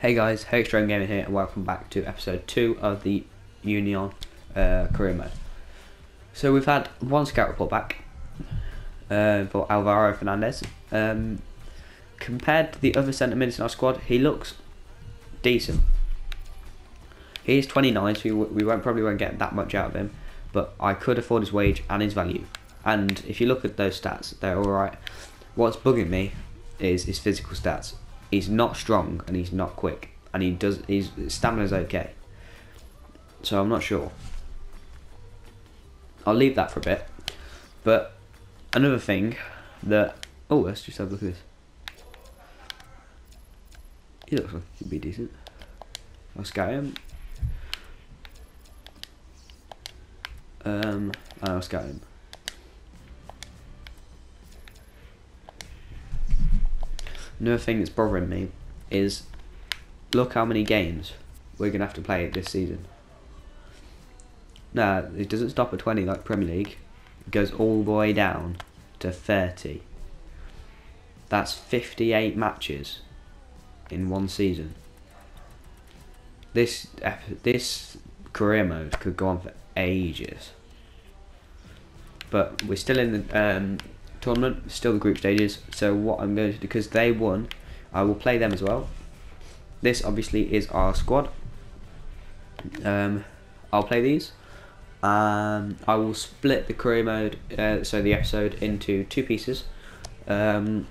Hey guys, Hey Extreme Gaming here, and welcome back to episode 2 of the Union uh, career mode. So we've had one scout report back uh, for Alvaro Fernandez. Um, compared to the other centre mids in our squad, he looks decent. He is 29, so we, we won't probably won't get that much out of him, but I could afford his wage and his value. And if you look at those stats, they're alright. What's bugging me is his physical stats he's not strong and he's not quick, and he does his stamina's okay. So I'm not sure. I'll leave that for a bit. But another thing that oh, let's just have a look at this. He looks like he'd be decent. I'll scout him. Um, I'll scout him. Another thing that's bothering me is look how many games we're going to have to play this season. No, it doesn't stop at 20 like Premier League. It goes all the way down to 30. That's 58 matches in one season. This this career mode could go on for ages. But we're still in the um, tournament, still the group stages. So what I'm going to do, because they won, I will play them as well. This obviously is our squad. Um, I'll play these. Um, I will split the career mode, uh, so the episode, into two pieces. Um,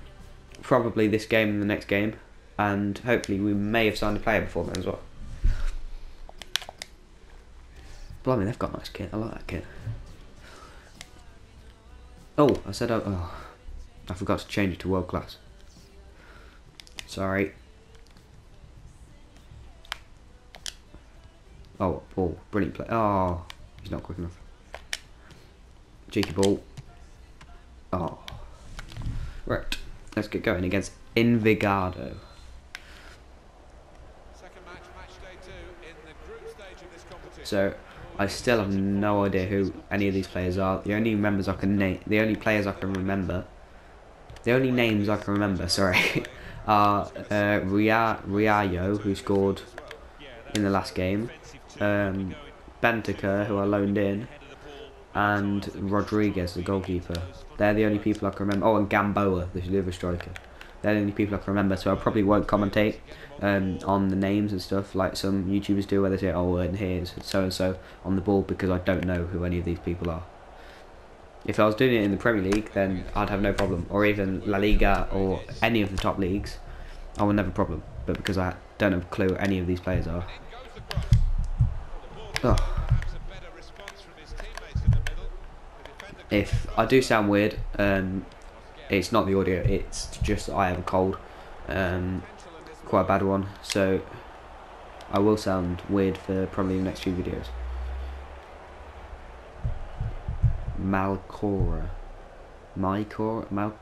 probably this game and the next game, and hopefully we may have signed a player before then as well. Blimey, they've got nice kit. I like that kit. Oh, I said I, oh, I forgot to change it to world class. Sorry. Oh, ball. Brilliant play. Oh, he's not quick enough. Cheeky ball. Oh. Ah. Right. Let's get going against Envigado. So, I still have no idea who any of these players are. The only members I can name, the only players I can remember, the only names I can remember, sorry, are uh, Ria, Riayo, who scored in the last game, um, who I loaned in, and Rodriguez, the goalkeeper. They're the only people I can remember. Oh, and Gamboa, the other striker. They're the only people I can remember, so I probably won't commentate um, on the names and stuff like some YouTubers do, where they say, "Oh, and here's so and so on the ball," because I don't know who any of these people are. If I was doing it in the Premier League, then I'd have no problem, or even La Liga or any of the top leagues, I would never problem. But because I don't have a clue who any of these players are. Oh. If I do sound weird, um, it's not the audio, it's just I have a cold. Um, quite a bad one, so I will sound weird for probably the next few videos. Malcorra. Mycora? Mal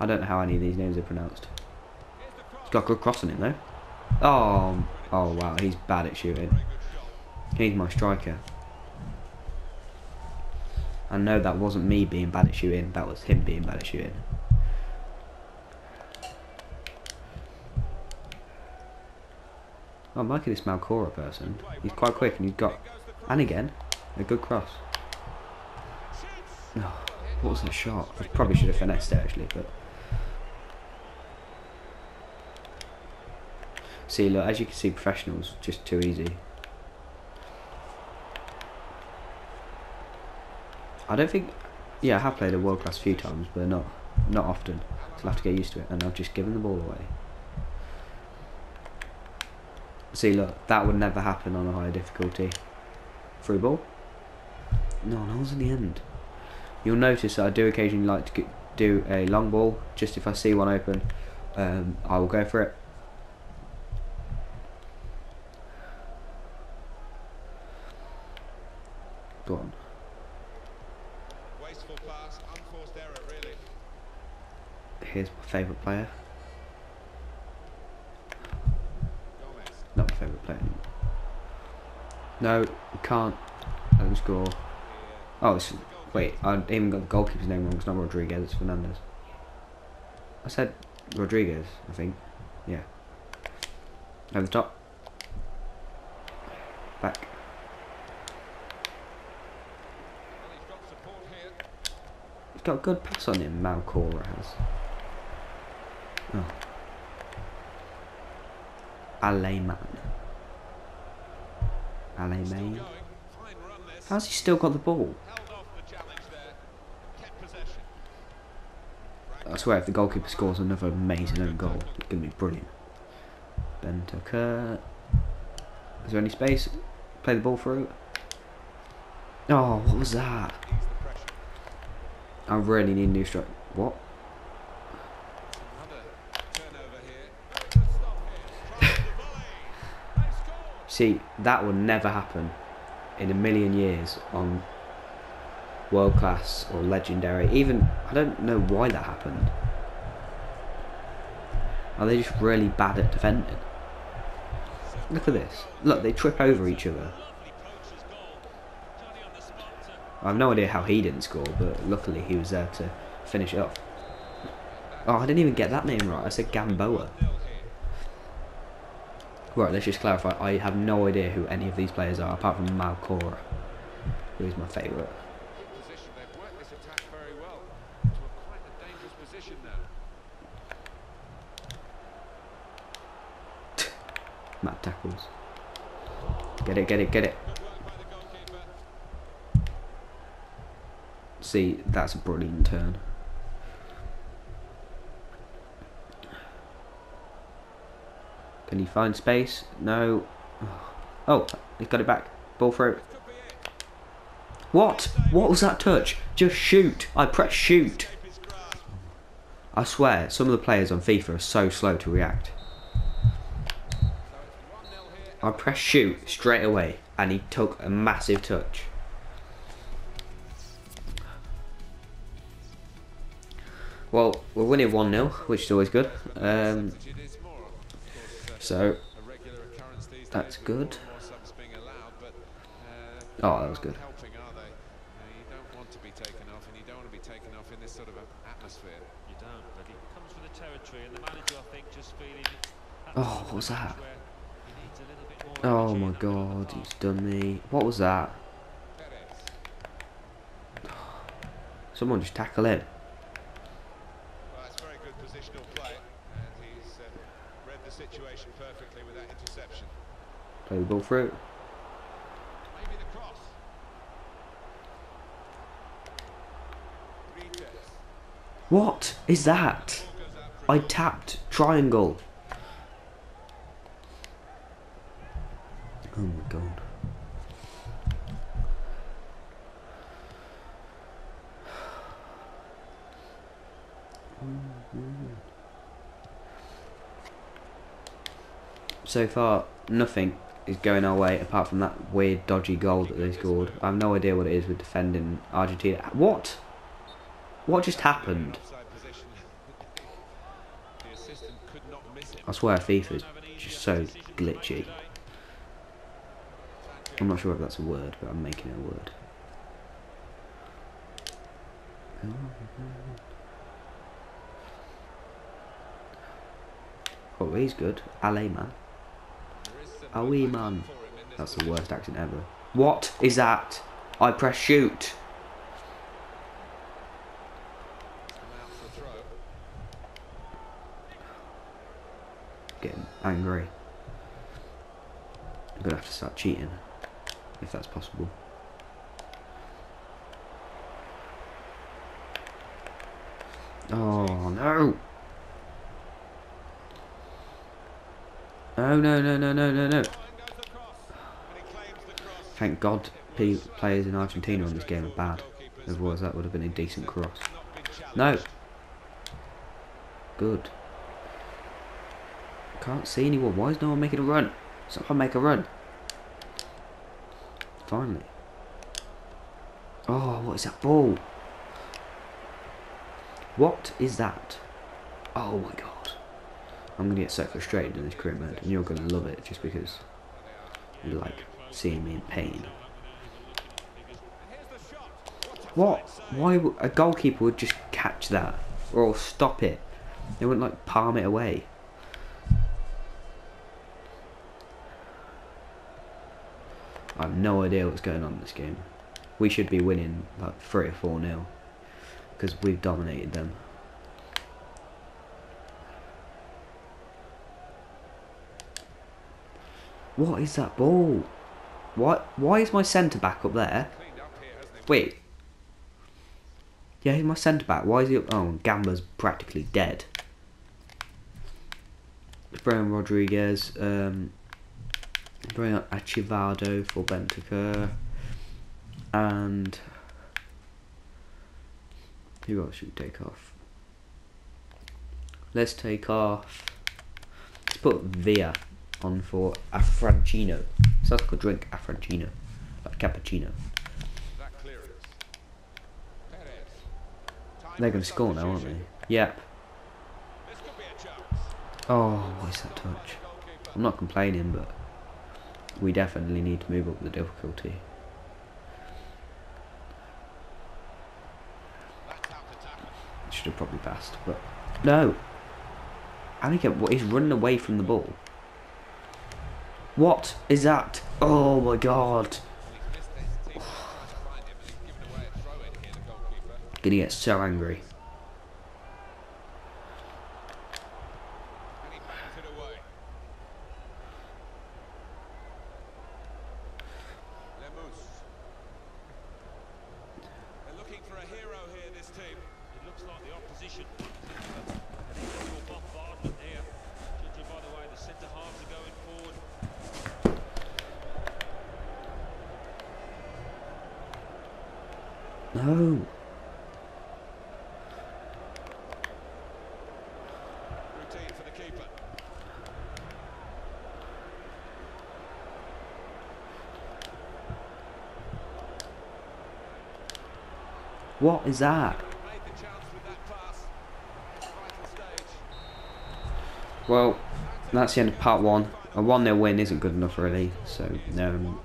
I don't know how any of these names are pronounced. He's got good crossing in though. Oh, oh wow, he's bad at shooting. He's my striker. I know that wasn't me being bad at shooting, that was him being bad at shooting. Oh, I'm liking this Malcorra person. He's quite quick and he's got, and again, a good cross. Oh, what was the shot? I probably should have finessed it actually, but. See, look, as you can see, professionals just too easy. I don't think, yeah, I have played a world class a few times, but not, not often. So I'll have to get used to it, and I've just given the ball away. See, look, that would never happen on a higher difficulty. Free ball. No, no one's in the end. You'll notice that I do occasionally like to do a long ball, just if I see one open, um, I will go for it. Go on. Here's my favourite player. not my favourite player. No, can't let them score. Oh, wait, I even got the goalkeeper's name wrong. It's not Rodriguez, it's Fernandez. I said Rodriguez, I think. Yeah. Over the top. Back. Well, he's got support here. He's got a good pass on him, Malcorra has. Oh. Aleman. Aleman. going. Fine run this. How's he still got the ball? Held off the challenge there. Kept possession. I swear, if the goalkeeper scores another amazing own goal, it's going to be brilliant. Bentancur. Is there any space? Play the ball through. Oh, what was that? I really need new strike. What? See, that would never happen in a million years on world class or legendary. Even I don't know why that happened. Are they just really bad at defending? Look at this. Look, they trip over each other. I have no idea how he didn't score, but luckily he was there to finish it off. Oh, I didn't even get that name right. I said Gamboa. Right, let's just clarify. I have no idea who any of these players are, apart from Malcorra, who is my favourite. Mad tackles. Get it, get it, get it. Good work by the goalkeeper. See, that's a brilliant turn. Can he find space? No. Oh, he's got it back. Ball through. What? What was that touch? Just shoot. I press shoot. I swear, some of the players on FIFA are so slow to react. So it's 1-0 here. I press shoot straight away, and he took a massive touch. Well, we're winning 1 0, which is always good. Um, so, That's good. Oh, that was good. Oh, what was that? oh my god, he's done me. What was that? Someone just tackle him. Well, that's very good positional play, and he's uh, read the situation perfectly with that interception. Play the ball through. Maybe the cross. What is that? Ball goes out for I tapped triangle. Oh my god. Mm, mm, mm. So far, nothing is going our way apart from that weird, dodgy goal that they scored. I have no idea what it is with defending Argentina. What? What just happened? I swear FIFA is just so glitchy. I'm not sure if that's a word, but I'm making it a word. Oh, he's good. Ale Are we, man? That's the worst accent ever. What is that? I press shoot. Getting angry. I'm gonna have to start cheating, if that's possible. Oh no! No, no, no, no, no, no, no. Oh. Thank God players in Argentina on this game are bad. Otherwise that would have been a decent cross. No. Good. Can't see anyone. Why is no one making a run? Someone make a run. Finally. Oh, what is that ball? What is that? Oh my god. I'm going to get so frustrated in this career mode, and you're going to love it just because you like seeing me in pain. What? Why would, a goalkeeper would just catch that or stop it? They wouldn't like palm it away. I have no idea what's going on in this game. We should be winning like three or four nil because we've dominated them. What is that ball? What? Why is my centre back up there? Wait. Yeah, he's my centre back. Why is he up? Oh, Gamba's practically dead. Brian Rodriguez. Um, bring up Achivado for Bentaker. And. Who else should we take off? Let's take off. Let's put Via on for Affrancino. Sounds like a drink, Affrancino. Like cappuccino. They're going to score now, aren't they? Yep. Oh, what is that touch? I'm not complaining, but we definitely need to move up the difficulty. That's. Should have probably passed, but no. Anika, what? He's running away from the ball. What is that? Oh my god! Gonna get so angry. Centre halves are going forward. No. Routine for the keeper. What is that? Made the chance with that pass. Vital stage. Well, that's the end of part one. A 1 0 win isn't good enough, really. So, um,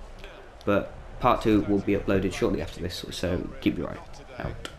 but part two will be uploaded shortly after this. So keep your eye out.